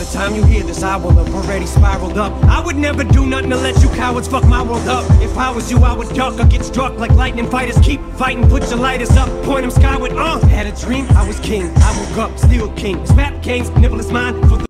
the time you hear this, I will have already spiraled up. I would never do nothing to let you cowards fuck my world up. If I was you, I would duck or get struck like lightning fighters. Keep fighting, put your lighters up, point them skyward. Uh, had a dream, I was king. I woke up, still king. Snap kings, game's nibble is mine.